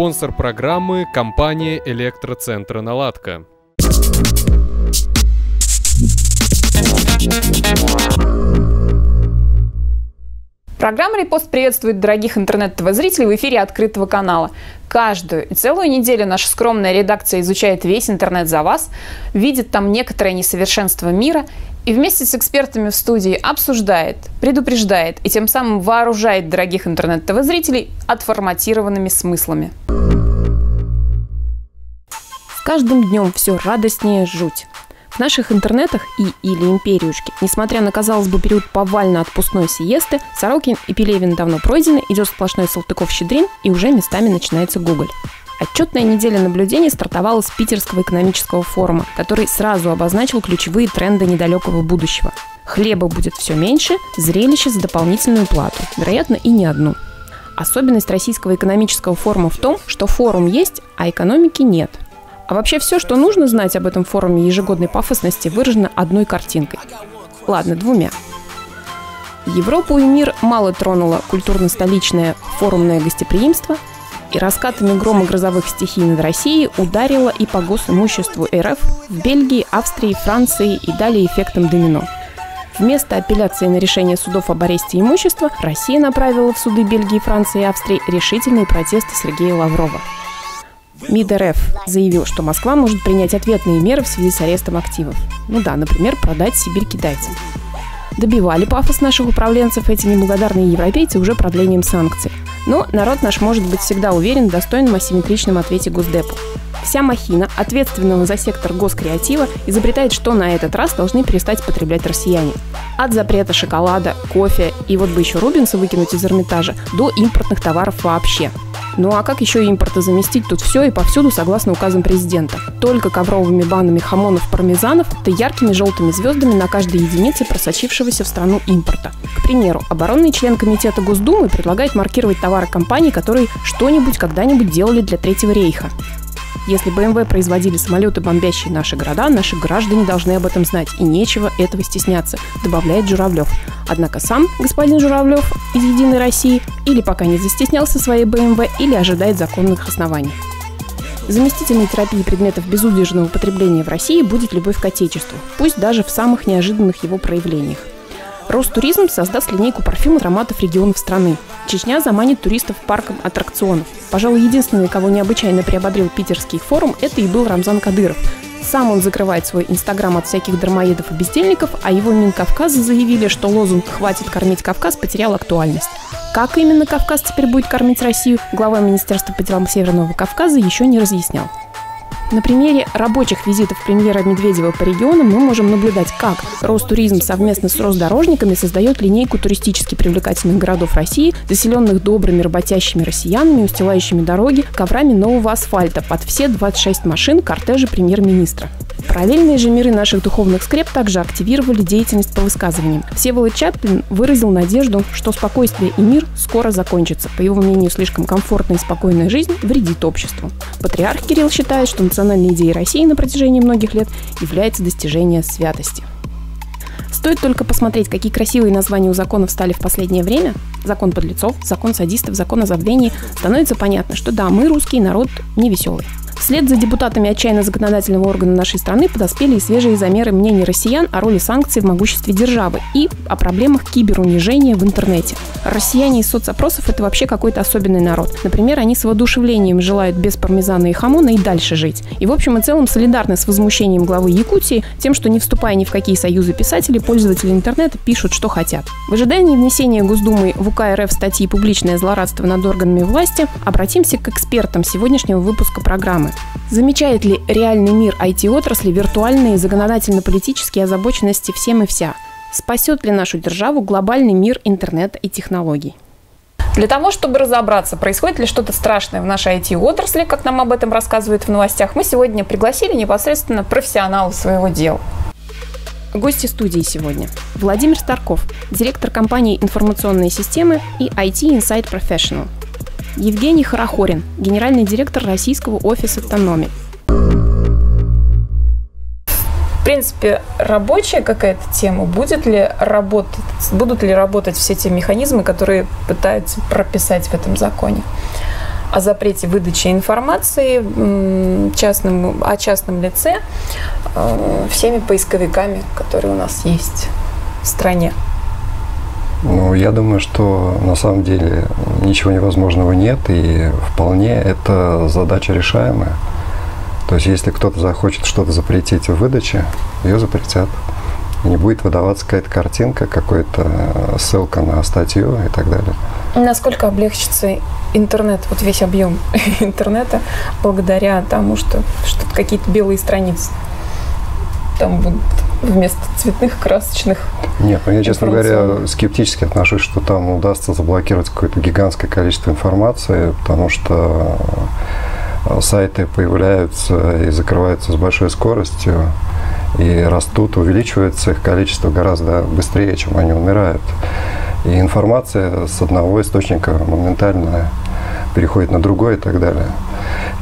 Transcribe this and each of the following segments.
Спонсор программы – компания «Электроцентра Наладка». Программа «Репост» приветствует дорогих интернет-ТВ-зрителей в эфире открытого канала. Каждую и целую неделю наша скромная редакция изучает весь интернет за вас, видит там некоторое несовершенство мира и вместе с экспертами в студии обсуждает, предупреждает и тем самым вооружает дорогих интернет-ТВ-зрителей отформатированными смыслами. С каждым днем все радостнее жуть. В наших интернетах и или империушке, несмотря на, казалось бы, период повально отпускной сиесты, Сорокин и Пелевин давно пройдены, идет сплошной Салтыков-Щедрин и уже местами начинается Google. Отчетная неделя наблюдений стартовала с Питерского экономического форума, который сразу обозначил ключевые тренды недалекого будущего. Хлеба будет все меньше, зрелище за дополнительную плату, вероятно, и не одну. Особенность Российского экономического форума в том, что форум есть, а экономики нет – а вообще все, что нужно знать об этом форуме ежегодной пафосности, выражено одной картинкой. Ладно, двумя. Европу и мир мало тронуло культурно-столичное форумное гостеприимство, и раскатами громогрозовых стихий над Россией ударило и по госимуществу РФ в Бельгии, Австрии, Франции и далее эффектом домино. Вместо апелляции на решение судов об аресте имущества Россия направила в суды Бельгии, Франции и Австрии решительные протесты Сергея Лаврова – МИД РФ заявил, что Москва может принять ответные меры в связи с арестом активов. Ну да, например, продать Сибирь китайцам. Добивали пафос наших управленцев эти неблагодарные европейцы уже продлением санкций. Но народ наш может быть всегда уверен в достойном асимметричном ответе Госдепу. Вся махина, ответственного за сектор госкреатива, изобретает, что на этот раз должны перестать потреблять россияне. От запрета шоколада, кофе и вот бы еще Рубинса выкинуть из Эрмитажа до импортных товаров вообще – ну а как еще импорта заместить тут все и повсюду согласно указам президента? Только ковровыми банами хамонов пармезанов, да яркими желтыми звездами на каждой единице просочившегося в страну импорта. К примеру, оборонный член комитета Госдумы предлагает маркировать товары компаний, которые что-нибудь когда-нибудь делали для Третьего рейха. Если BMW производили самолеты, бомбящие наши города, наши граждане должны об этом знать, и нечего этого стесняться, добавляет Журавлев. Однако сам господин Журавлев из «Единой России» или пока не застеснялся своей BMW, или ожидает законных оснований. Заместительной терапией предметов безудержного употребления в России будет любовь к Отечеству, пусть даже в самых неожиданных его проявлениях. Ростуризм создаст линейку парфюмов ароматов регионов страны. Чечня заманит туристов парком аттракционов. Пожалуй, единственный, кого необычайно приободрил питерский форум, это и был Рамзан Кадыров. Сам он закрывает свой инстаграм от всяких дармоедов и бездельников, а его Минкавказы заявили, что лозунг «Хватит кормить Кавказ» потерял актуальность. Как именно Кавказ теперь будет кормить Россию, глава Министерства по делам Северного Кавказа еще не разъяснял. На примере рабочих визитов премьера Медведева по регионам мы можем наблюдать, как Ростуризм совместно с Росдорожниками создает линейку туристически привлекательных городов России, заселенных добрыми работящими россиянами, устилающими дороги коврами нового асфальта под все 26 машин кортежа премьер-министра. Параллельные же миры наших духовных скреп также активировали деятельность по высказываниям. Всеволод Чаплин выразил надежду, что спокойствие и мир скоро закончатся. По его мнению, слишком комфортная и спокойная жизнь вредит обществу. Патриарх Кирилл считает, что национальной идеей России на протяжении многих лет является достижение святости. Стоит только посмотреть, какие красивые названия у законов стали в последнее время. Закон подлецов, закон садистов, закон о забвении. Становится понятно, что да, мы, русский народ, не веселый. Вслед за депутатами отчаянно законодательного органа нашей страны подоспели и свежие замеры мнений россиян о роли санкций в могуществе державы и о проблемах киберунижения в интернете. Россияне из соцопросов – это вообще какой-то особенный народ. Например, они с воодушевлением желают без пармезана и хамона и дальше жить. И в общем и целом солидарны с возмущением главы Якутии тем, что не вступая ни в какие союзы писателей, пользователи интернета пишут, что хотят. В ожидании внесения Госдумы в УК РФ статьи «Публичное злорадство над органами власти» обратимся к экспертам сегодняшнего выпуска программы. Замечает ли реальный мир IT-отрасли виртуальные законодательно-политические озабоченности всем и вся? Спасет ли нашу державу глобальный мир интернета и технологий? Для того, чтобы разобраться, происходит ли что-то страшное в нашей IT-отрасли, как нам об этом рассказывают в новостях, мы сегодня пригласили непосредственно профессионалов своего дела. Гости студии сегодня. Владимир Старков, директор компании информационные системы и IT Insight Professional – Евгений Хорохорин, генеральный директор российского офиса Тономи. В принципе, рабочая какая-то тема, будет ли работать, будут ли работать все те механизмы, которые пытаются прописать в этом законе. о запрете выдачи информации частным, о частном лице э, всеми поисковиками, которые у нас есть в стране? Ну, я думаю, что на самом деле ничего невозможного нет, и вполне это задача решаемая. То есть, если кто-то захочет что-то запретить в выдаче, ее запретят. Не будет выдаваться какая-то картинка, какая-то ссылка на статью и так далее. Насколько облегчится интернет, вот весь объем интернета, благодаря тому, что, что какие-то белые страницы там будут вместо цветных, красочных. Нет, ну я, честно говоря, скептически отношусь, что там удастся заблокировать какое-то гигантское количество информации, потому что э, сайты появляются и закрываются с большой скоростью, и растут, увеличивается их количество гораздо быстрее, чем они умирают. И информация с одного источника моментально переходит на другой и так далее.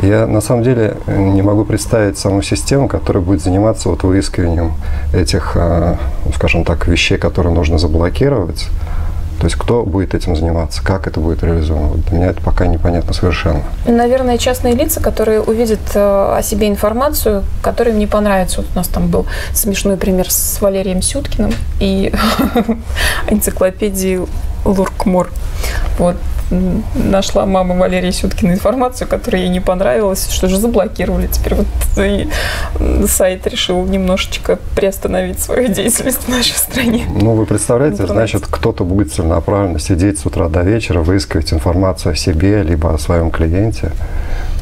Я на самом деле не могу представить саму систему, которая будет заниматься вот выискиванием этих, а, скажем так, вещей, которые нужно заблокировать. То есть кто будет этим заниматься, как это будет реализовано? Для меня это пока непонятно совершенно. Наверное, частные лица, которые увидят э, о себе информацию, которая им не понравится. Вот у нас там был смешной пример с Валерием Сюткиным и энциклопедией Луркмор. Вот нашла мама Валерии Сюткина информацию, которая ей не понравилась, что же заблокировали. Теперь вот и сайт решил немножечко приостановить свою деятельность в нашей стране. Ну, вы представляете, значит, кто-то будет целенаправленно сидеть с утра до вечера, выискивать информацию о себе, либо о своем клиенте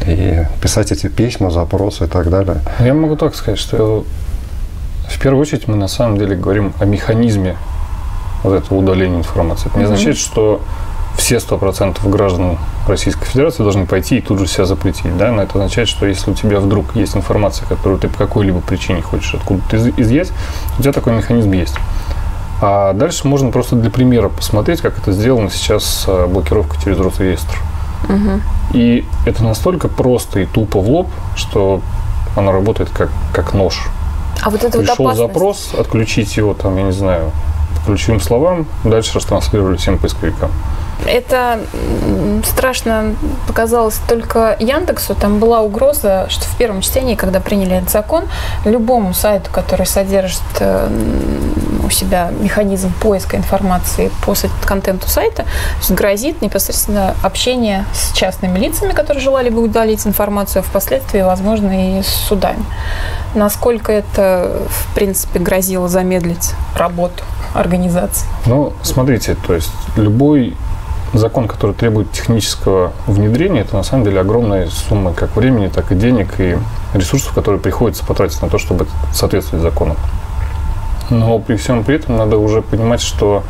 и писать эти письма, запросы и так далее. Я могу так сказать, что в первую очередь мы на самом деле говорим о механизме вот этого удаления информации. Это не означает, что все 100% граждан Российской Федерации должны пойти и тут же себя запретить. Да? Но это означает, что если у тебя вдруг есть информация, которую ты по какой-либо причине хочешь откуда-то изъять, у тебя такой механизм есть. А дальше можно просто для примера посмотреть, как это сделано сейчас э, блокировка через Росреестр. Угу. И это настолько просто и тупо в лоб, что оно работает как, как нож. А вот это Пришел вот запрос, отключить его, там, я не знаю, по ключевым словам, дальше растранслировали всем поисковикам. Это страшно показалось только Яндексу. Там была угроза, что в первом чтении, когда приняли этот закон, любому сайту, который содержит э, у себя механизм поиска информации по контенту сайта, грозит непосредственно общение с частными лицами, которые желали бы удалить информацию, а впоследствии, возможно, и с судами. Насколько это, в принципе, грозило замедлить работу организации? Ну, смотрите, то есть любой закон, который требует технического внедрения, это на самом деле огромная сумма как времени, так и денег и ресурсов, которые приходится потратить на то, чтобы соответствовать закону. Но при всем при этом надо уже понимать, что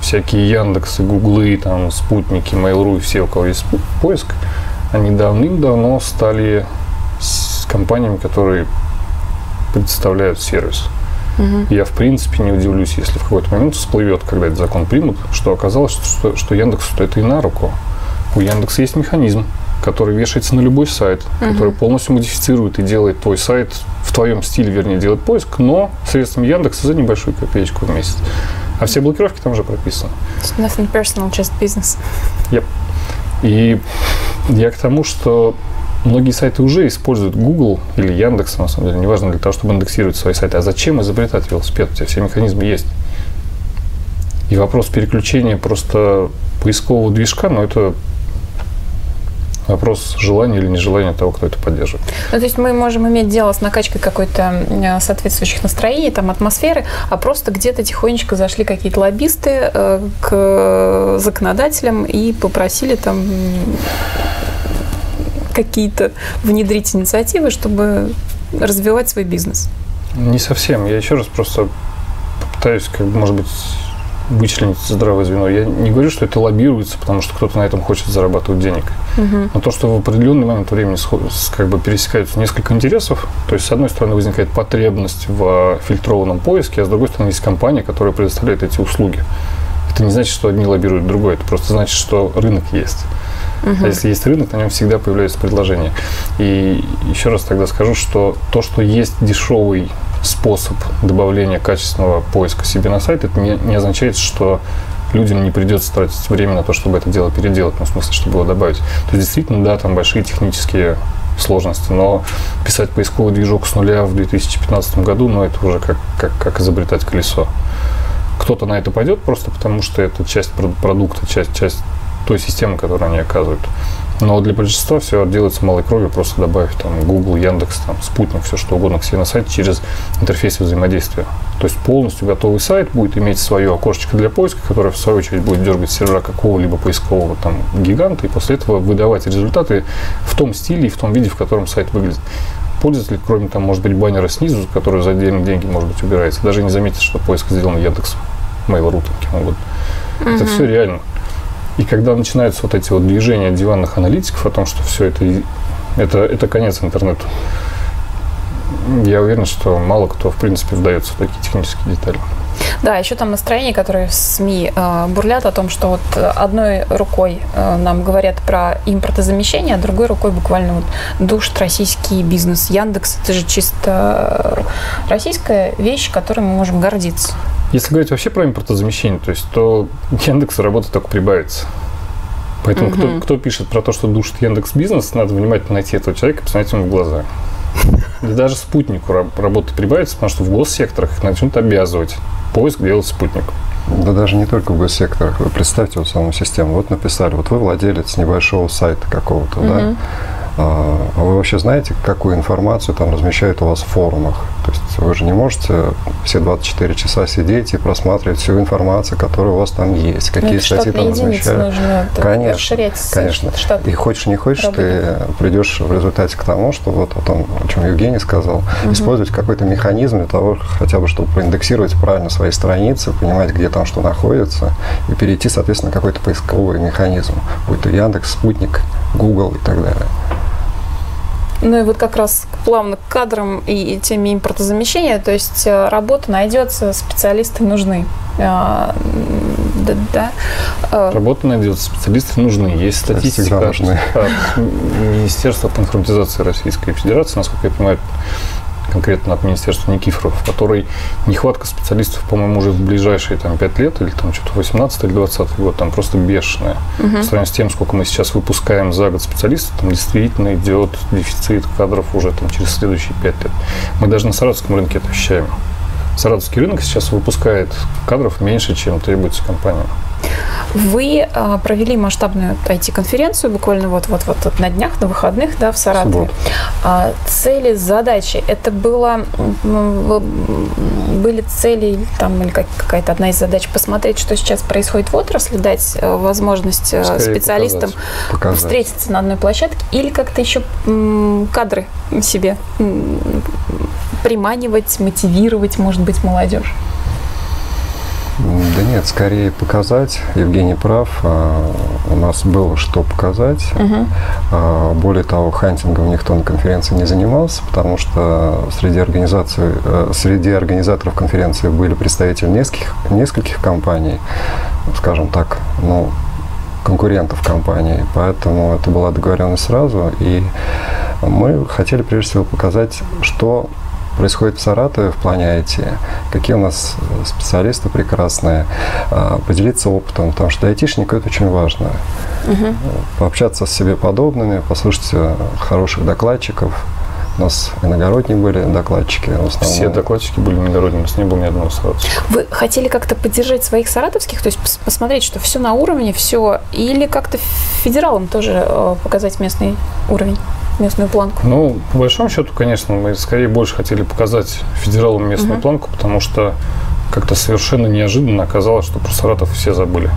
всякие Яндексы, Гуглы, там, спутники, Mail.ru и все, у кого есть поиск, они давным-давно стали с компаниями, которые предоставляют сервис. Угу. Я, в принципе, не удивлюсь, если в какой-то момент всплывет, когда этот закон примут, что оказалось, что, что Яндексу это и на руку. У Яндекса есть механизм, который вешается на любой сайт, угу. который полностью модифицирует и делает твой сайт в твоем стиле, вернее, делает поиск, но средством Яндекса за небольшую копеечку в месяц. А все блокировки там уже прописаны. Nothing personal, just business. Yep. И я к тому, что Многие сайты уже используют Google или Яндекс, на самом деле, неважно для того, чтобы индексировать свои сайты. А зачем изобретать велосипед? У тебя все механизмы есть. И вопрос переключения просто поискового движка, но это вопрос желания или нежелания того, кто это поддерживает. Ну, то есть мы можем иметь дело с накачкой какой-то э, соответствующих настроений, там, атмосферы, а просто где-то тихонечко зашли какие-то лоббисты э, к законодателям и попросили там какие-то внедрить инициативы, чтобы развивать свой бизнес? Не совсем. Я еще раз просто попытаюсь, как может быть, вычленить здравое звено. Я не говорю, что это лоббируется, потому что кто-то на этом хочет зарабатывать денег. Угу. Но то, что в определенный момент времени как бы пересекаются несколько интересов, то есть, с одной стороны, возникает потребность в фильтрованном поиске, а с другой стороны, есть компания, которая предоставляет эти услуги. Это не значит, что одни лоббируют другое, это просто значит, что рынок есть. Угу. А если есть рынок, на нем всегда появляются предложения. И еще раз тогда скажу, что то, что есть дешевый способ добавления качественного поиска себе на сайт, это не, не означает, что людям не придется тратить время на то, чтобы это дело переделать, ну, в смысле, чтобы его добавить. То есть, действительно, да, там большие технические сложности, но писать поисковый движок с нуля в 2015 году, ну, это уже как, как, как изобретать колесо. Кто-то на это пойдет просто потому, что это часть продукта, часть, часть той системы, которую они оказывают. Но для большинства все делается малой кровью, просто добавив там Google, Яндекс, там, Спутник, все что угодно к себе на сайт через интерфейс взаимодействия. То есть полностью готовый сайт будет иметь свое окошечко для поиска, которое в свою очередь будет дергать сервера какого-либо поискового там гиганта, и после этого выдавать результаты в том стиле и в том виде, в котором сайт выглядит пользователь, кроме там, может быть, баннера снизу, который за отдельные деньги, может быть, убирается, даже не заметит, что поиск сделан Яндекс, Mail.ru, кем угодно. Uh-huh. Это все реально. И когда начинаются вот эти вот движения диванных аналитиков о том, что все это, это, это конец интернету, я уверен, что мало кто, в принципе, вдается в такие технические детали. Да, еще там настроение, которое в СМИ э, бурлят о том, что вот одной рукой э, нам говорят про импортозамещение, а другой рукой буквально вот душит российский бизнес. Яндекс – это же чисто российская вещь, которой мы можем гордиться. Если говорить вообще про импортозамещение, то есть, то Яндекс работы только прибавится. Поэтому угу. кто, кто пишет про то, что душит Яндекс Бизнес, надо внимательно найти этого человека и посмотреть ему в глаза. Да даже спутнику работы прибавится, потому что в госсекторах их начнут обязывать поиск делать спутник. Да даже не только в госсекторах. Вы представьте вот саму систему. Вот написали, вот вы владелец небольшого сайта какого-то, угу. да? А, а вы вообще знаете, какую информацию там размещают у вас в форумах? То есть вы же не можете все 24 часа сидеть и просматривать всю информацию, которая у вас там есть, какие ну, статьи там размещают. Нужно конечно, конечно. Штат и хочешь не хочешь, работы. ты придешь в результате к тому, что вот о том, о чем Евгений сказал, угу. использовать какой-то механизм для того, хотя бы, чтобы проиндексировать правильно свои страницы, понимать, где там что находится, и перейти, соответственно, какой-то поисковый механизм, будь то Яндекс, Спутник, Google и так далее. Ну и вот как раз плавно к кадрам и теме импортозамещения, то есть э, работа найдется, специалисты нужны. А, да, да. А. Работа найдется, специалисты нужны. Есть статистика от Министерства по информатизации Российской Федерации, насколько я понимаю, конкретно от Министерства Никифоров, в которой нехватка специалистов, по-моему, уже в ближайшие там, 5 лет, или там что-то 18 или 20 год, там просто бешеная. Угу. По сравнению с тем, сколько мы сейчас выпускаем за год специалистов, там действительно идет дефицит кадров уже там, через следующие 5 лет. Мы даже на саратовском рынке это ощущаем. Саратовский рынок сейчас выпускает кадров меньше, чем требуется компаниям. Вы а, провели масштабную IT-конференцию буквально вот-вот-вот на днях, на выходных, да, в Саратове. А, цели, задачи, это было, были цели там, или как, какая-то одна из задач посмотреть, что сейчас происходит в отрасли, дать э, возможность э, Скорее специалистам показать. Показать. встретиться на одной площадке или как-то еще кадры себе приманивать, мотивировать, может быть, молодежь? Да нет, скорее показать. Евгений прав. А, у нас было что показать. Угу. Более того, хантингом никто на конференции не занимался, потому что среди, организаций, э, среди организаторов конференции были представители нескольких, нескольких компаний, скажем так, ну, конкурентов компании. Поэтому это была договоренность сразу. И мы хотели прежде всего показать, что происходит в Саратове в плане IT, какие у нас специалисты прекрасные, а, поделиться опытом, потому что айтишнику это очень важно. Угу. Пообщаться с себе подобными, послушать э, хороших докладчиков, у нас иногородние были докладчики. В основном. Все докладчики были иногородними, у нас не было ни одного саратовского. Вы хотели как-то поддержать своих саратовских, то есть посмотреть, что все на уровне, все, или как-то федералам тоже э, показать местный уровень? Местную планку? Ну, по большому счету, конечно, мы скорее больше хотели показать федералам местную угу. планку, потому что как-то совершенно неожиданно оказалось, что про Саратов все забыли.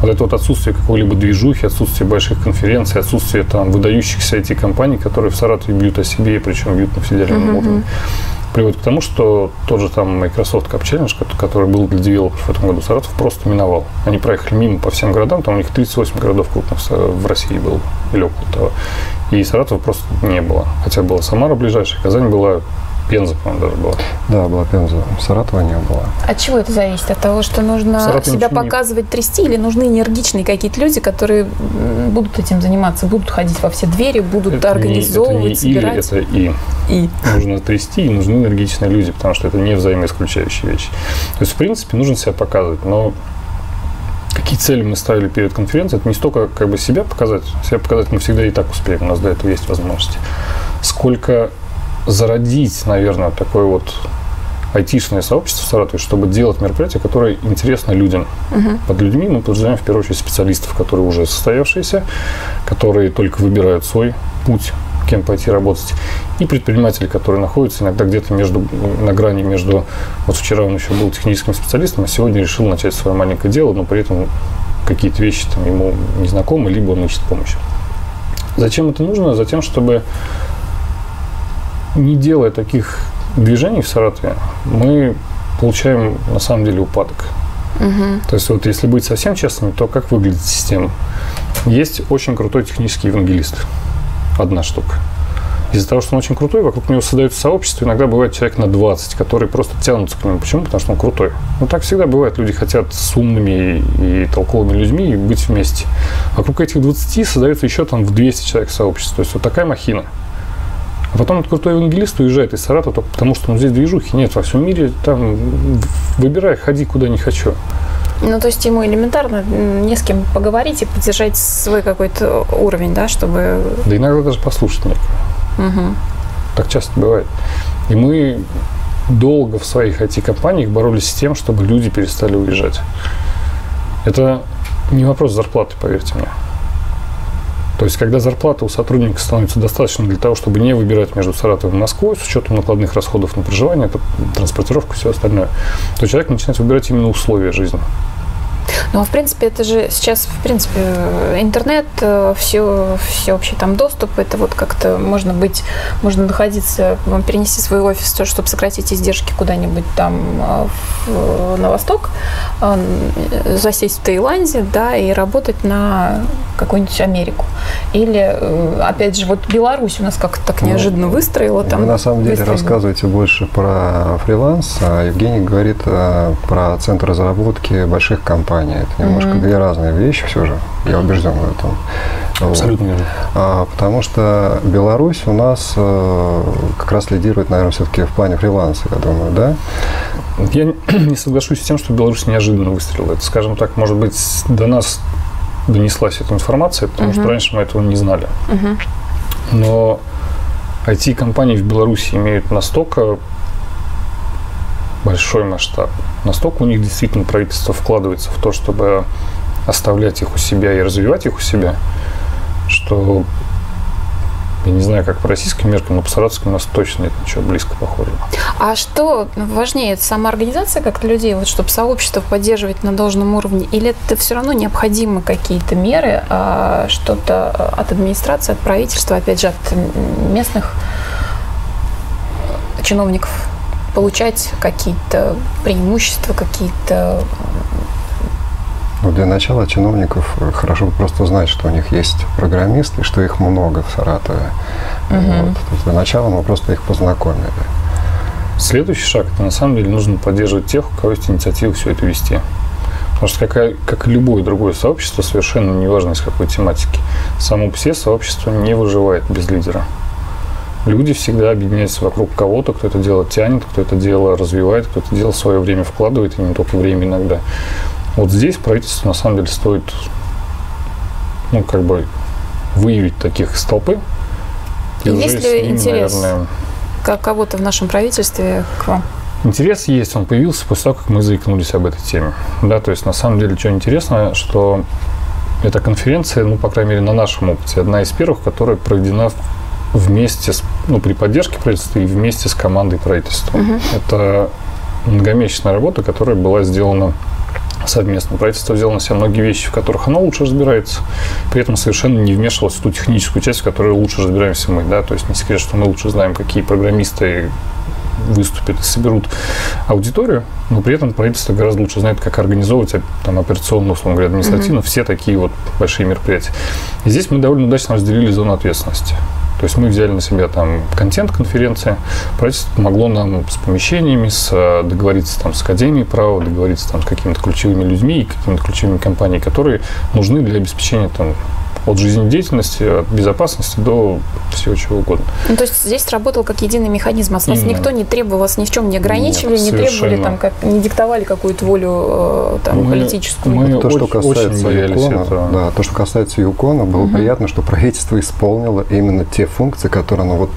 Вот это вот отсутствие какой-либо движухи, отсутствие больших конференций, отсутствие там выдающихся IT-компаний, которые в Саратове бьют о себе, причем бьют на федеральном uh-huh. Приводит к тому, что тот же там Microsoft Cup Challenge, который был для девелоперов в этом году, Саратов просто миновал. Они проехали мимо по всем городам, там у них 38 городов крупных в России было, или около того. И Саратова просто не было. Хотя была Самара ближайшая, Казань была, Пенза, по-моему, даже была. Да, была Пенза. Саратова не было. От чего это зависит? От того, что нужно себя показывать, не... трясти, или нужны энергичные какие-то люди, которые будут этим заниматься, будут ходить во все двери, будут это организовывать, не, это не собирать? Или, это и. и. Нужно трясти, и нужны энергичные люди, потому что это не взаимоисключающие вещи. То есть, в принципе, нужно себя показывать, но какие цели мы ставили перед конференцией, это не столько как бы себя показать, себя показать мы всегда и так успеем, у нас до этого есть возможности, сколько зародить, наверное, такое вот айтишное сообщество в Саратове, чтобы делать мероприятия, которые интересны людям. Угу. Под людьми мы подразумеваем в первую очередь специалистов, которые уже состоявшиеся, которые только выбирают свой путь кем пойти работать, и предприниматели, которые находятся иногда где-то между, на грани между... Вот вчера он еще был техническим специалистом, а сегодня решил начать свое маленькое дело, но при этом какие-то вещи там ему не знакомы, либо он ищет помощь. Зачем это нужно? Затем, чтобы не делая таких движений в Саратове, мы получаем на самом деле упадок. Угу. То есть вот если быть совсем честным, то как выглядит система? Есть очень крутой технический евангелист – одна штука. Из-за того, что он очень крутой, вокруг него создается сообщество, иногда бывает человек на 20, которые просто тянутся к нему. Почему? Потому что он крутой. Ну, так всегда бывает. Люди хотят с умными и, и толковыми людьми быть вместе. Вокруг этих 20 создается еще там в 200 человек сообщество. То есть вот такая махина. А потом этот крутой евангелист уезжает из Саратова только потому, что ну, здесь движухи нет во всем мире. Там выбирай, ходи куда не хочу. Ну, то есть ему элементарно не с кем поговорить и поддержать свой какой-то уровень, да, чтобы... Да иногда даже послушать некого. Угу. Так часто бывает. И мы долго в своих IT-компаниях боролись с тем, чтобы люди перестали уезжать. Это не вопрос зарплаты, поверьте мне. То есть, когда зарплата у сотрудника становится достаточно для того, чтобы не выбирать между Саратовым и Москвой с учетом накладных расходов на проживание, транспортировку, все остальное, то человек начинает выбирать именно условия жизни. Ну, а в принципе, это же сейчас, в принципе, интернет, все, э, всеобщий там доступ, это вот как-то можно быть, можно находиться, перенести свой офис, чтобы сократить издержки куда-нибудь там э, в, на восток, э, засесть в Таиланде, да, и работать на какую-нибудь Америку. Или, опять же, вот Беларусь у нас как-то так ну, неожиданно ну, выстроила. Там Вы на самом деле выстроила. рассказываете больше про фриланс, а Евгений говорит про центр разработки больших компаний. Это немножко mm-hmm. две разные вещи все же. Я убежден в этом. Абсолютно вот. А, потому что Беларусь у нас э, как раз лидирует, наверное, все-таки в плане фриланса, я думаю, да? Я не соглашусь с тем, что Беларусь неожиданно выстрелила. Это, скажем так, может быть, до нас донеслась эта информация, потому uh-huh. что раньше мы этого не знали. Uh-huh. Но IT-компании в Беларуси имеют настолько большой масштаб. Настолько у них действительно правительство вкладывается в то, чтобы оставлять их у себя и развивать их у себя, что я не знаю, как по российским меркам, но по саратовским у нас точно нет ничего близко похожего. А что важнее, это сама организация как-то людей, вот, чтобы сообщество поддерживать на должном уровне, или это все равно необходимы какие-то меры, а, что-то от администрации, от правительства, опять же, от местных чиновников? Получать какие-то преимущества, какие-то ну, для начала чиновников хорошо просто знать, что у них есть программисты, что их много в Саратове. Угу. Вот. для начала мы просто их познакомили. Следующий шаг – это на самом деле нужно поддерживать тех, у кого есть инициатива все это вести. Потому что, как, как и любое другое сообщество, совершенно неважно из какой тематики, само себе сообщество не выживает без лидера люди всегда объединяются вокруг кого-то, кто это дело тянет, кто это дело развивает, кто это дело свое время вкладывает, и не только время иногда. Вот здесь правительство на самом деле стоит, ну, как бы выявить таких из толпы. И Есть ли ним, интерес наверное, как кого-то в нашем правительстве к вам? Интерес есть, он появился после того, как мы заикнулись об этой теме. Да, то есть на самом деле, что интересно, что эта конференция, ну, по крайней мере, на нашем опыте, одна из первых, которая проведена вместе с, ну, при поддержке правительства и вместе с командой правительства. Угу. Это многомесячная работа, которая была сделана совместно. Правительство взяло на себя многие вещи, в которых оно лучше разбирается, при этом совершенно не вмешивалось в ту техническую часть, в которой лучше разбираемся мы. Да? То есть не секрет, что мы лучше знаем, какие программисты выступят и соберут аудиторию, но при этом правительство гораздо лучше знает, как организовывать там, операционно, условно говоря, административно mm-hmm. все такие вот большие мероприятия. И здесь мы довольно удачно разделили зону ответственности. То есть мы взяли на себя там контент конференции, правительство помогло нам с помещениями, с, э, договориться там с Академией права, договориться там с какими-то ключевыми людьми и какими-то ключевыми компаниями, которые нужны для обеспечения там от жизнедеятельности, от безопасности до всего чего угодно. Ну, то есть здесь работал как единый механизм. От вас Именно. никто не требовал, вас ни в чем не ограничивали, Нет, не требовали, там, как, не диктовали какую-то волю э, там, Мы- политическую. мы- То, что касается очень Юкона, этого. да, то, что касается Юкона, было Мгм. приятно, что правительство исполнило именно те функции, которые оно вот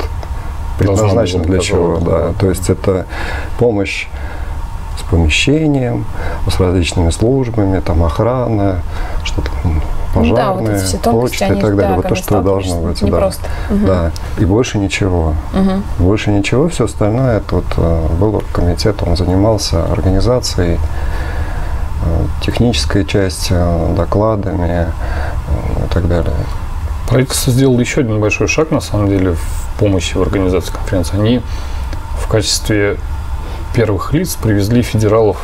предназначено для чего. да. То есть это помощь с помещением, с различными службами, там охрана, что-то Ну да, вот пожарные, эти все тонкости, почта они, и так далее. да, вот то, что должно быть. да. Мгм. Да. И больше ничего. Мгм. Больше ничего, все остальное, это вот э, был комитет, он занимался организацией, э, технической частью, докладами э, и так далее. Правительство сделало еще один большой шаг, на самом деле, в помощи в организации конференции. Они в качестве первых лиц привезли федералов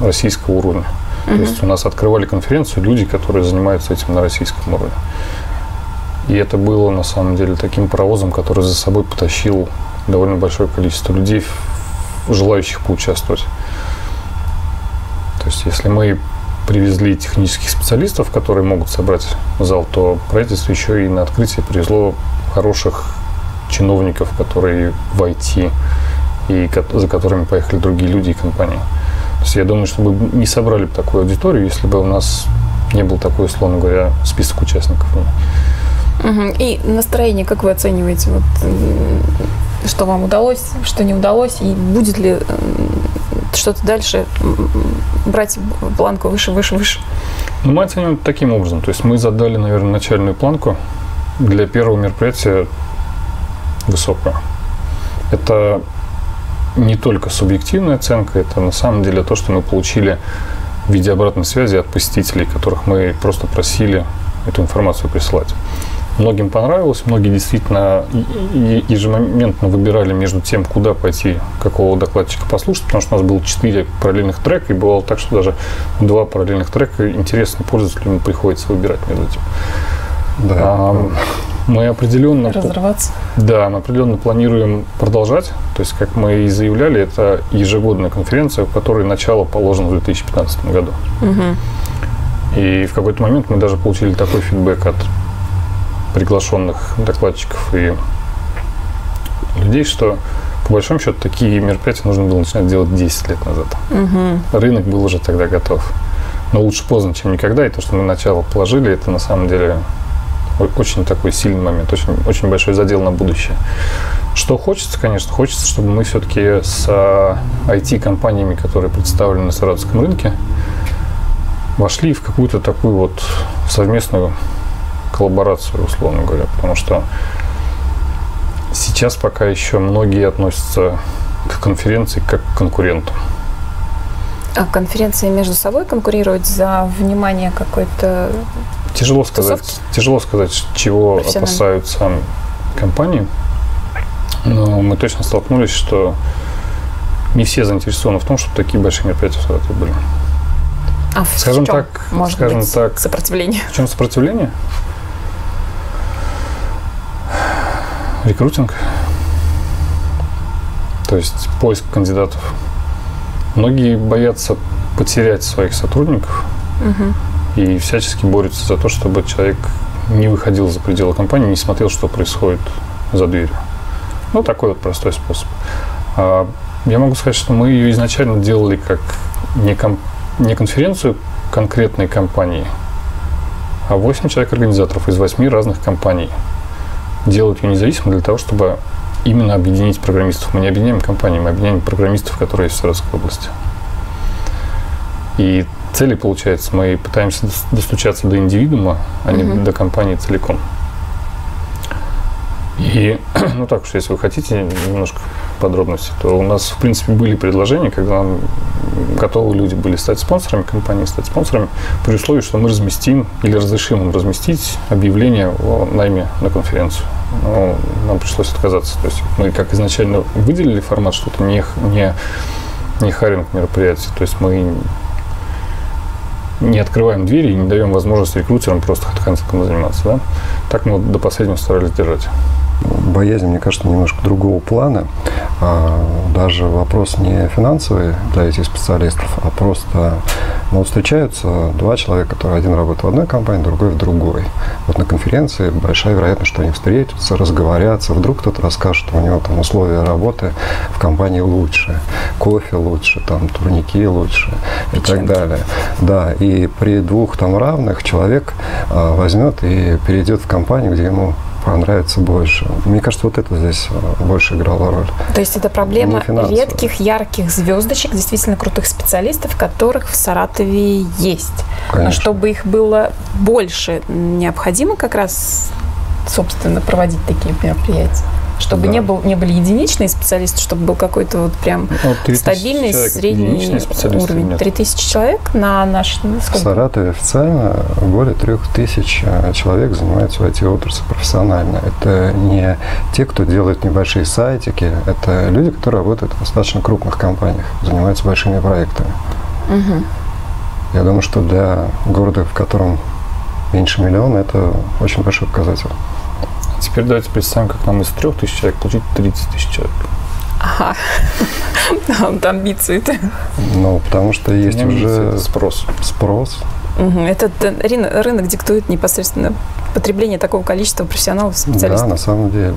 российского уровня. То Мгм. есть у нас открывали конференцию люди, которые занимаются этим на российском уровне. И это было на самом деле таким паровозом, который за собой потащил довольно большое количество людей, желающих поучаствовать. То есть если мы привезли технических специалистов, которые могут собрать зал, то правительство еще и на открытие привезло хороших чиновников, которые в IT, и за которыми поехали другие люди и компании. Есть я думаю, что мы не собрали бы такую аудиторию, если бы у нас не был такой, условно говоря, список участников. И настроение, как вы оцениваете, вот, что вам удалось, что не удалось, и будет ли что-то дальше брать планку выше, выше, выше? Ну, мы оцениваем таким образом. То есть мы задали, наверное, начальную планку для первого мероприятия высокую. Это не только субъективная оценка, это на самом деле то, что мы получили в виде обратной связи от посетителей, которых мы просто просили эту информацию присылать. Многим понравилось, многие действительно ежемоментно выбирали между тем, куда пойти, какого докладчика послушать, потому что у нас было четыре параллельных трека, и бывало так, что даже два параллельных трека интересны пользователю, ему приходится выбирать между этим. Да. А, мы определенно... Разрываться? Да, мы определенно планируем продолжать. То есть, как мы и заявляли, это ежегодная конференция, у которой начало положено в 2015 году. Мгм. И в какой-то момент мы даже получили такой фидбэк от приглашенных докладчиков и людей, что по большому счету такие мероприятия нужно было начинать делать 10 лет назад. Мгм. Рынок был уже тогда готов. Но лучше поздно, чем никогда. И то, что мы начало положили, это на самом деле очень такой сильный момент, очень, очень большой задел на будущее. Что хочется, конечно, хочется, чтобы мы все-таки с а, IT-компаниями, которые представлены на саратовском рынке, вошли в какую-то такую вот совместную коллаборацию, условно говоря. Потому что сейчас пока еще многие относятся к конференции как к конкуренту. А конференции между собой конкурируют за внимание какой-то... Тяжело сказать, Тусовки? тяжело сказать, чего опасаются компании, но мы точно столкнулись, что не все заинтересованы в том, чтобы такие большие мероприятия в Саратове были. А в Скажем чём так, может скажем быть так, сопротивление? в чем сопротивление? Рекрутинг. То есть поиск кандидатов. Многие боятся потерять своих сотрудников, Мгм. И всячески борются за то, чтобы человек не выходил за пределы компании, не смотрел, что происходит за дверью. Ну, такой вот простой способ. А, я могу сказать, что мы ее изначально делали как не, ком- не конференцию конкретной компании, а 8 человек-организаторов из 8 разных компаний. Делают ее независимо для того, чтобы именно объединить программистов. Мы не объединяем компании, мы объединяем программистов, которые есть в Саратовской области. И цели, получается, мы пытаемся дос- достучаться до индивидуума, а не Мгм. до компании целиком. И, ну так уж, если вы хотите немножко подробностей, то у нас, в принципе, были предложения, когда нам готовы люди были стать спонсорами компании, стать спонсорами, при условии, что мы разместим или разрешим им разместить объявление о найме на конференцию. Но нам пришлось отказаться. То есть мы как изначально выделили формат, что это не, не, не харинг мероприятие, то есть мы не открываем двери и не даем возможность рекрутерам просто хедхантингом заниматься. Да? Так мы до последнего старались держать. Боязнь, мне кажется, немножко другого плана. А, даже вопрос не финансовый для этих специалистов, а просто Но вот встречаются два человека, которые один работает в одной компании, другой в другой. Вот на конференции большая вероятность, что они встретятся, разговорятся, вдруг кто-то расскажет, что у него там условия работы в компании лучше, кофе лучше, там турники лучше и так далее. Да, и при двух там равных человек а, возьмет и перейдет в компанию, где ему понравится больше. Мне кажется, вот это здесь э, больше играло роль. То есть это проблема редких, ярких звездочек, действительно крутых специалистов, которых в Саратове есть. Конечно. Чтобы их было больше, необходимо как раз, собственно, проводить такие мероприятия чтобы да. не, был, не были единичные специалисты, чтобы был какой-то вот прям ну, стабильный средний уровень. 3000 человек на наш... Ну, в Саратове официально более 3000 э, человек занимаются в IT-отрасли профессионально. Это не те, кто делает небольшие сайтики, это люди, которые работают в достаточно крупных компаниях, занимаются большими проектами. Угу. Я думаю, что для города, в котором меньше миллиона, это очень большой показатель. Теперь давайте представим, как нам из трех тысяч человек получить 30 тысяч человек. Ага. Вот амбиции-то. Ну, потому что есть уже спрос. Спрос. Угу. Этот рынок диктует непосредственно потребление такого количества профессионалов, специалистов. Да, на самом деле.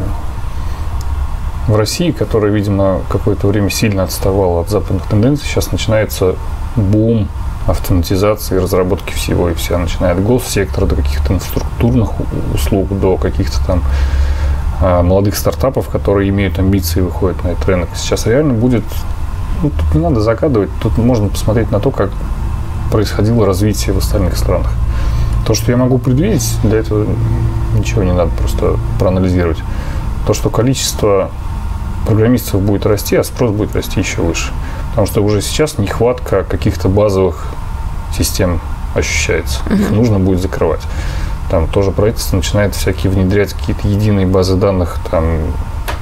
В России, которая, видимо, какое-то время сильно отставала от западных тенденций, сейчас начинается бум автоматизации, разработки всего и вся, начиная от госсектора до каких-то инфраструктурных услуг, до каких-то там а, молодых стартапов, которые имеют амбиции и выходят на этот рынок. Сейчас реально будет, ну, тут не надо загадывать, тут можно посмотреть на то, как происходило развитие в остальных странах. То, что я могу предвидеть, для этого ничего не надо просто проанализировать. То, что количество программистов будет расти, а спрос будет расти еще выше. Потому что уже сейчас нехватка каких-то базовых систем ощущается. Их нужно будет закрывать. Там тоже правительство начинает всякие внедрять какие-то единые базы данных, там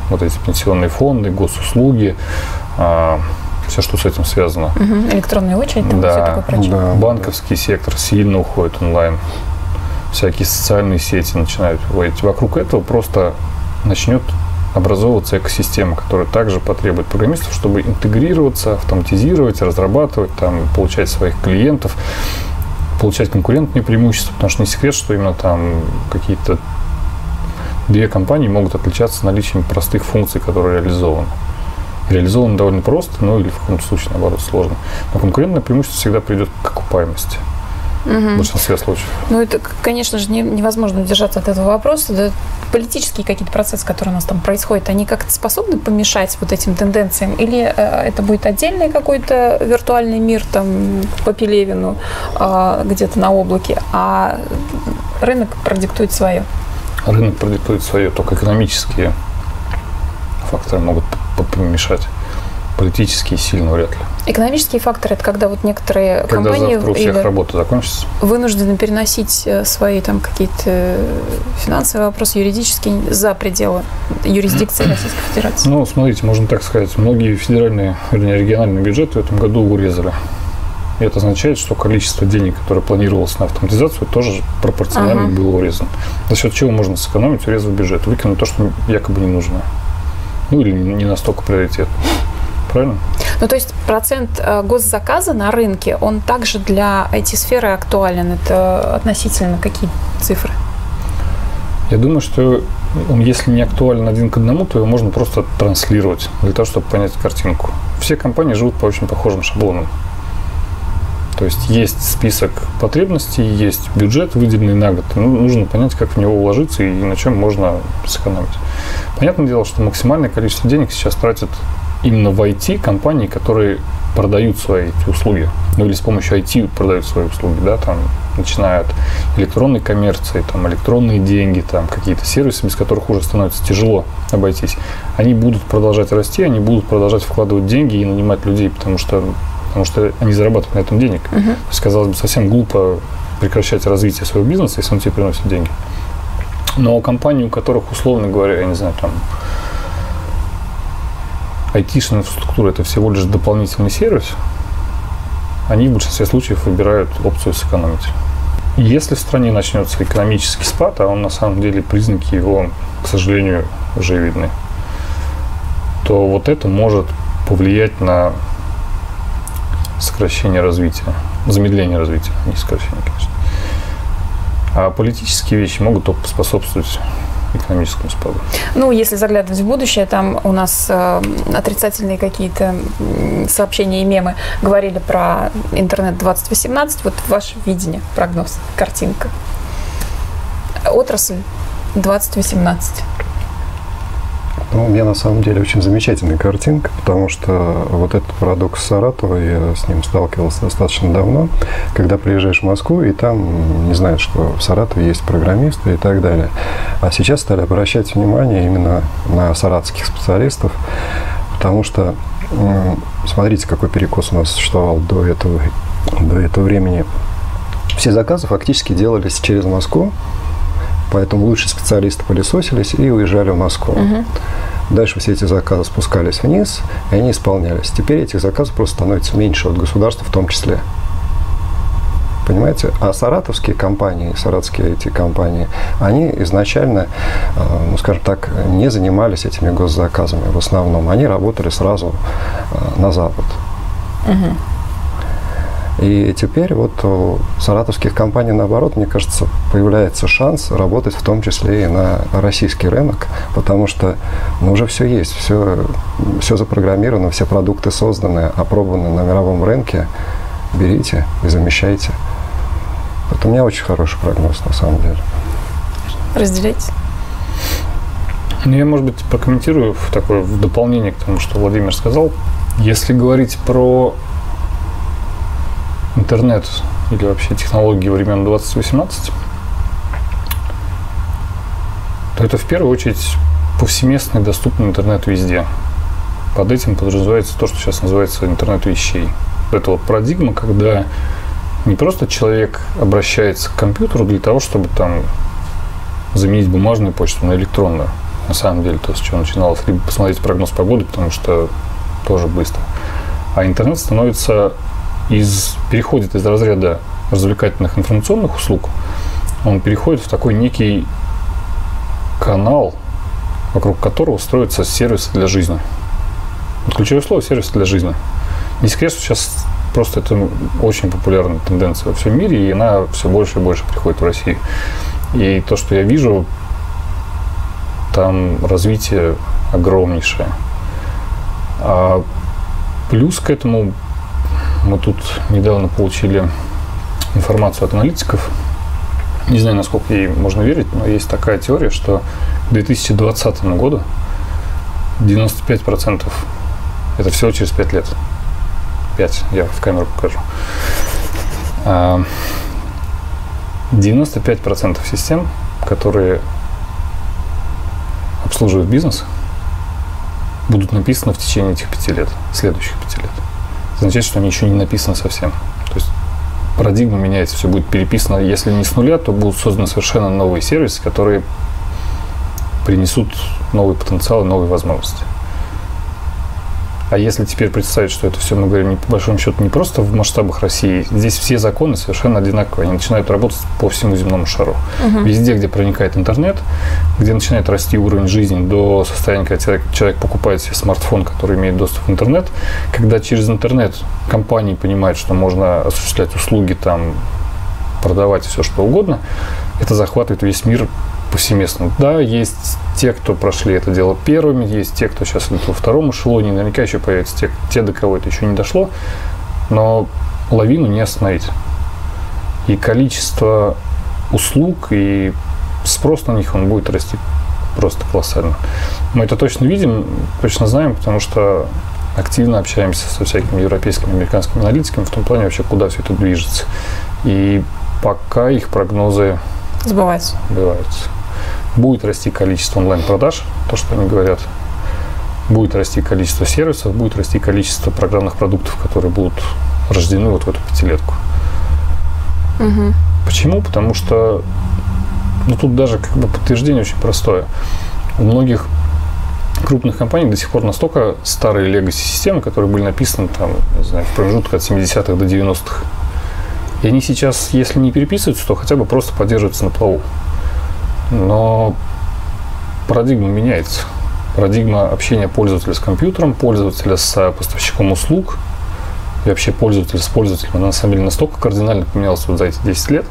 вот эти пенсионные фонды, госуслуги, а, все, что с этим связано. Угу. Электронная очередь, там да, все такое прочее. Да, Банковский да. сектор сильно уходит онлайн. Всякие социальные сети начинают войти. Вокруг этого просто начнет образовываться экосистема, которая также потребует программистов, чтобы интегрироваться, автоматизировать, разрабатывать, там, получать своих клиентов, получать конкурентные преимущества, потому что не секрет, что именно там какие-то две компании могут отличаться наличием простых функций, которые реализованы. Реализованы довольно просто, ну или в каком-то случае, наоборот, сложно. Но конкурентное преимущество всегда придет к окупаемости угу. в большинстве случаев. Ну, это, конечно же, не, невозможно удержаться от этого вопроса. Да, политические какие-то процессы, которые у нас там происходят, они как-то способны помешать вот этим тенденциям? Или э, это будет отдельный какой-то виртуальный мир там по Пелевину э, где-то на облаке, а рынок продиктует свое? Рынок продиктует свое, только экономические факторы могут помешать политические сильно вряд ли. Экономические факторы – это когда вот некоторые когда компании завтра у всех работа закончится. вынуждены переносить э, свои там какие-то финансовые вопросы, юридические, за пределы юрисдикции Российской Федерации. Ну, смотрите, можно так сказать, многие федеральные, вернее, региональные бюджеты в этом году урезали. И это означает, что количество денег, которое планировалось на автоматизацию, тоже пропорционально ага. было урезано. За счет чего можно сэкономить, урезав бюджет, выкинуть то, что якобы не нужно. Ну или не настолько приоритет правильно? Ну, то есть процент э, госзаказа на рынке, он также для IT-сферы актуален. Это относительно какие цифры? Я думаю, что он, если не актуален один к одному, то его можно просто транслировать для того, чтобы понять картинку. Все компании живут по очень похожим шаблонам. То есть есть список потребностей, есть бюджет, выделенный на год. Ну, нужно понять, как в него уложиться и на чем можно сэкономить. Понятное дело, что максимальное количество денег сейчас тратят именно в IT компании, которые продают свои эти услуги, ну или с помощью IT продают свои услуги, да, там, начиная от электронной коммерции, там, электронные деньги, там, какие-то сервисы, без которых уже становится тяжело обойтись, они будут продолжать расти, они будут продолжать вкладывать деньги и нанимать людей, потому что, потому что они зарабатывают на этом денег. Uh-huh. То есть, казалось бы, совсем глупо прекращать развитие своего бизнеса, если он тебе приносит деньги. Но компании, у которых, условно говоря, я не знаю, там, айтишная инфраструктура – это всего лишь дополнительный сервис, они в большинстве случаев выбирают опцию сэкономить. Если в стране начнется экономический спад, а он на самом деле признаки его, к сожалению, уже видны, то вот это может повлиять на сокращение развития. замедление развития, а не сокращение, конечно. А политические вещи могут только поспособствовать экономическому спаду. Ну, если заглядывать в будущее, там у нас э, отрицательные какие-то сообщения и мемы говорили про интернет 2018. Вот ваше видение, прогноз, картинка. Отрасль 2018. Ну, у меня на самом деле очень замечательная картинка, потому что вот этот парадокс Саратова, я с ним сталкивался достаточно давно, когда приезжаешь в Москву, и там не знают, что в Саратове есть программисты и так далее. А сейчас стали обращать внимание именно на саратовских специалистов, потому что смотрите, какой перекос у нас существовал до этого, до этого времени. Все заказы фактически делались через Москву, Поэтому лучшие специалисты пылесосились и уезжали в Москву. Угу. Дальше все эти заказы спускались вниз, и они исполнялись. Теперь этих заказов просто становится меньше от государства в том числе. Понимаете? А саратовские компании, саратовские эти компании, они изначально, э, ну, скажем так, не занимались этими госзаказами в основном. Они работали сразу э, на Запад. Угу. И теперь вот у саратовских компаний, наоборот, мне кажется, появляется шанс работать в том числе и на российский рынок, потому что ну, уже все есть, все, все запрограммировано, все продукты созданы, опробованы на мировом рынке. Берите и замещайте. Это у меня очень хороший прогноз, на самом деле. Разделяйте. Ну, я, может быть, прокомментирую в такое в дополнение к тому, что Владимир сказал. Если говорить про интернет или вообще технологии времен 2018, то это в первую очередь повсеместный доступный интернет везде. Под этим подразумевается то, что сейчас называется интернет вещей. Это вот парадигма, когда не просто человек обращается к компьютеру для того, чтобы там заменить бумажную почту на электронную. На самом деле, то, с чего начиналось. Либо посмотреть прогноз погоды, потому что тоже быстро. А интернет становится из, переходит из разряда развлекательных информационных услуг, он переходит в такой некий канал, вокруг которого строятся сервисы для жизни. Вот ключевое слово – сервис для жизни. Не секрет, что сейчас просто это очень популярная тенденция во всем мире, и она все больше и больше приходит в Россию. И то, что я вижу, там развитие огромнейшее. А плюс к этому мы тут недавно получили информацию от аналитиков. Не знаю, насколько ей можно верить, но есть такая теория, что к 2020 году 95% это всего через 5 лет. 5, я в камеру покажу. 95% а, систем, которые обслуживают бизнес, будут написаны в течение этих пяти лет, следующих пяти лет означает, что они еще не написаны совсем. То есть парадигма меняется, все будет переписано. Если не с нуля, то будут созданы совершенно новые сервисы, которые принесут новый потенциал и новые возможности. А если теперь представить, что это все, мы говорим, не, по большому счету, не просто в масштабах России, здесь все законы совершенно одинаковые. Они начинают работать по всему земному шару. Угу. Везде, где проникает интернет, где начинает расти уровень жизни до состояния, когда человек, человек покупает себе смартфон, который имеет доступ в интернет, когда через интернет компании понимают, что можно осуществлять услуги, там, продавать все, что угодно, это захватывает весь мир повсеместно. Да, есть те, кто прошли это дело первыми, есть те, кто сейчас идут во втором эшелоне, наверняка еще появятся те, те, до кого это еще не дошло, но лавину не остановить. И количество услуг и спрос на них, он будет расти просто колоссально. Мы это точно видим, точно знаем, потому что активно общаемся со всякими европейскими, американскими аналитиками в том плане вообще, куда все это движется. И пока их прогнозы сбываются. сбываются. Будет расти количество онлайн-продаж, то, что они говорят. Будет расти количество сервисов, будет расти количество программных продуктов, которые будут рождены вот в эту пятилетку. Угу. Почему? Потому что ну, тут даже как бы подтверждение очень простое. У многих крупных компаний до сих пор настолько старые легаси-системы, которые были написаны там, не знаю, в промежутках от 70-х до 90-х. И они сейчас, если не переписываются, то хотя бы просто поддерживаются на плаву. Но парадигма меняется. Парадигма общения пользователя с компьютером, пользователя с поставщиком услуг, и вообще пользователь с пользователем, она на самом деле настолько кардинально поменялась вот за эти 10 лет,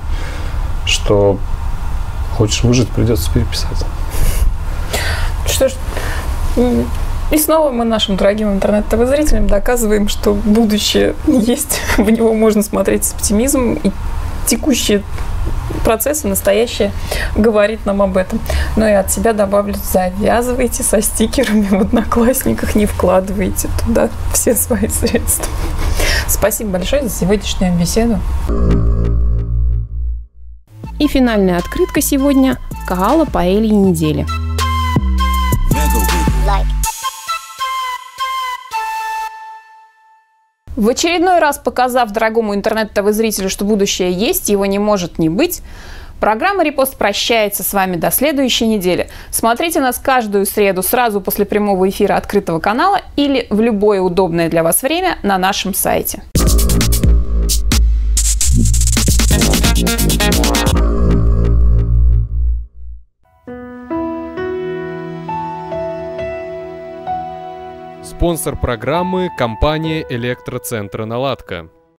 что хочешь выжить, придется переписать. Что ж, и снова мы нашим дорогим интернет-тв зрителям доказываем, что будущее есть, в него можно смотреть с оптимизмом, и текущие процессы, настоящее говорит нам об этом. Но и от себя добавлю, завязывайте со стикерами в Одноклассниках, не вкладывайте туда все свои средства. Спасибо большое за сегодняшнюю беседу. И финальная открытка сегодня – Каала Паэльи недели. В очередной раз показав дорогому интернет-ТВ-зрителю, что будущее есть, его не может не быть, Программа «Репост» прощается с вами до следующей недели. Смотрите нас каждую среду сразу после прямого эфира открытого канала или в любое удобное для вас время на нашем сайте. Спонсор программы – компания «Электроцентра Наладка».